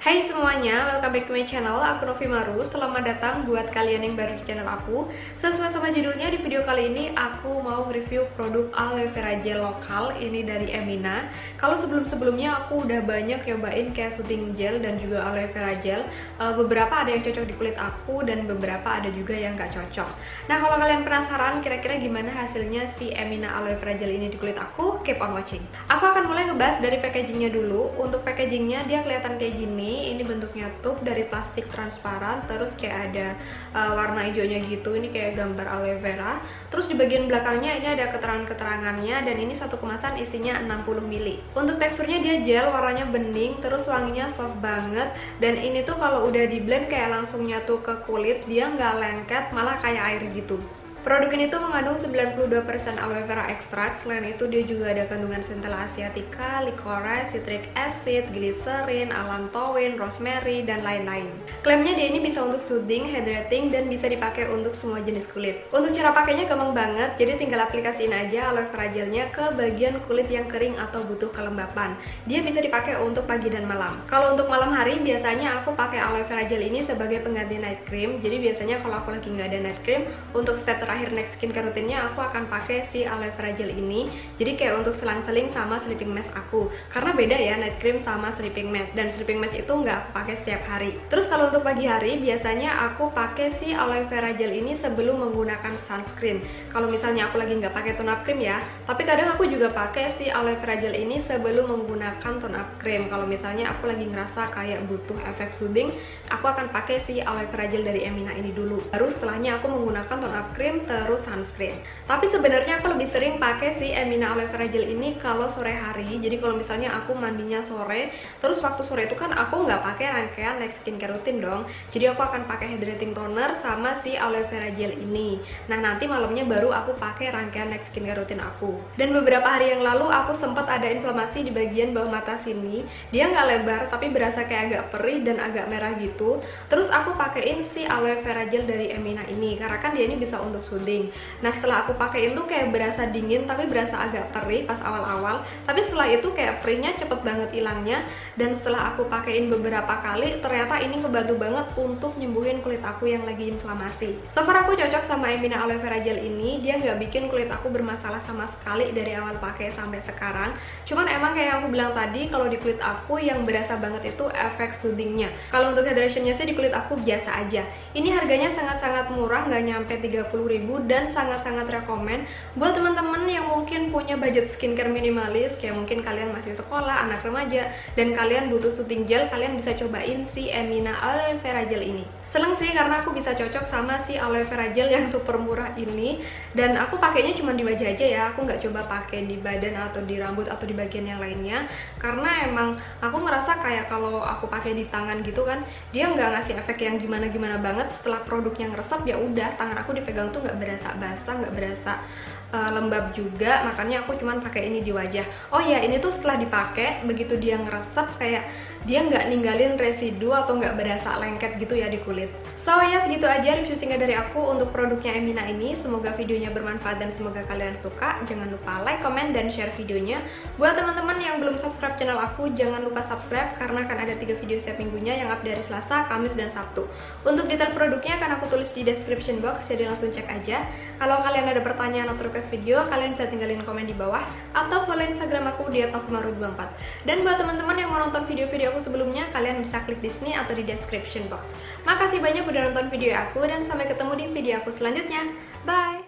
Hai semuanya, welcome back to my channel, aku Novi Maru. Selamat datang buat kalian yang baru di channel aku. Sesuai sama judulnya, di video kali ini aku mau review produk aloe vera gel lokal. Ini dari Emina. Kalau sebelum-sebelumnya aku udah banyak nyobain kayak soothing gel dan juga aloe vera gel. Uh, Beberapa ada yang cocok di kulit aku dan beberapa ada juga yang gak cocok. Nah kalau kalian penasaran kira-kira gimana hasilnya si Emina aloe vera gel ini di kulit aku, keep on watching. Aku akan mulai ngebahas dari packagingnya dulu. Untuk packagingnya dia kelihatan kayak gini ini bentuknya tube dari plastik transparan terus kayak ada uh, warna hijaunya gitu ini kayak gambar aloe vera. Terus di bagian belakangnya ini ada keterangan-keterangannya dan ini satu kemasan isinya 60 ml untuk teksturnya dia gel warnanya bening terus wanginya soft banget. Dan ini tuh kalau udah di blend kayak langsung nyatu ke kulit dia nggak lengket malah kayak air gitu Produk ini tuh mengandung 92% aloe vera extract. Selain itu dia juga ada kandungan centella asiatica, licorice, citric acid, glycerin, allantoin, rosemary, dan lain-lain. Klaimnya dia ini bisa untuk soothing, hydrating, dan bisa dipakai untuk semua jenis kulit. Untuk cara pakainya gampang banget, jadi tinggal aplikasiin aja aloe vera gelnya ke bagian kulit yang kering atau butuh kelembapan. Dia bisa dipakai untuk pagi dan malam. Kalau untuk malam hari, biasanya aku pakai aloe vera gel ini sebagai pengganti night cream. Jadi biasanya kalau aku lagi nggak ada night cream, untuk step terakhir next skincare rutinnya aku akan pakai si aloe vera gel ini. Jadi kayak untuk selang-seling sama sleeping mask aku. Karena beda ya night cream sama sleeping mask. Dan sleeping mask itu nggak aku pakai setiap hari. Terus kalau untuk pagi hari biasanya aku pakai si aloe vera gel ini sebelum menggunakan sunscreen. Kalau misalnya aku lagi nggak pakai tone up cream ya tapi kadang aku juga pakai si aloe vera gel ini sebelum menggunakan tone up cream. Kalau misalnya aku lagi ngerasa kayak butuh efek soothing aku akan pakai si aloe vera gel dari Emina ini dulu. Baru setelahnya aku menggunakan tone up cream terus sunscreen. Tapi sebenarnya aku lebih sering pakai si Emina aloe vera gel ini kalau sore hari. Jadi kalau misalnya aku mandinya sore terus waktu sore itu kan aku nggak pakai rangkaian next skincare rutin dong. Jadi aku akan pakai hydrating toner sama si aloe vera gel ini. Nah nanti malamnya baru aku pakai rangkaian next skincare rutin aku. Dan beberapa hari yang lalu aku sempat ada inflamasi di bagian bawah mata sini. Dia nggak lebar tapi berasa kayak agak perih dan agak merah gitu. Terus aku pakein si aloe vera gel dari Emina ini karena kan dia ini bisa untuk soothing nah setelah aku pakein tuh kayak berasa dingin tapi berasa agak perih pas awal-awal. Tapi setelah itu kayak perihnya cepet banget hilangnya. Dan setelah aku pakein beberapa kali ternyata ini ngebantu banget untuk nyembuhin kulit aku yang lagi inflamasi. So far aku cocok sama Emina aloe vera gel ini. Dia nggak bikin kulit aku bermasalah sama sekali dari awal pakai sampai sekarang. Cuman emang kayak aku bilang tadi kalau di kulit aku yang berasa banget itu efek soothingnya. Kalau untuk hydrationnya sih di kulit aku biasa aja. Ini harganya sangat-sangat murah nggak nyampe 30 ribu dan sangat-sangat rekomen buat teman-teman yang mungkin punya budget skincare minimalis kayak mungkin kalian masih sekolah, anak remaja dan kalian butuh soothing gel, kalian bisa cobain si Emina Aloe Vera Gel ini Seneng sih karena aku bisa cocok sama si aloe vera gel yang super murah ini. Dan aku pakainya cuma di wajah aja ya. Aku nggak coba pakai di badan atau di rambut atau di bagian yang lainnya. Karena emang aku ngerasa kayak kalau aku pakai di tangan gitu kan dia nggak ngasih efek yang gimana gimana banget. Setelah produknya ngeresap ya udah tangan aku dipegang tuh nggak berasa basah nggak berasa uh, lembab juga makanya aku cuman pakai ini di wajah. Oh ya ini tuh setelah dipakai begitu dia ngeresep kayak dia nggak ninggalin residu atau nggak berasa lengket gitu ya di kulit. So ya segitu aja review singkat dari aku untuk produknya Emina ini. Semoga videonya bermanfaat dan semoga kalian suka. Jangan lupa like, comment, dan share videonya. Buat teman-teman yang belum subscribe channel aku jangan lupa subscribe karena akan ada tiga video setiap minggunya yang up dari Selasa, Kamis, dan Sabtu. Untuk detail produknya akan aku tulis di description box jadi langsung cek aja. Kalau kalian ada pertanyaan atau request video kalian bisa tinggalin komen di bawah atau follow instagram aku di @novimaru24 dan buat teman-teman yang mau nonton video-video aku sebelumnya, kalian bisa klik di sini atau di description box. Makasih banyak udah nonton video aku dan sampai ketemu di video aku selanjutnya. Bye!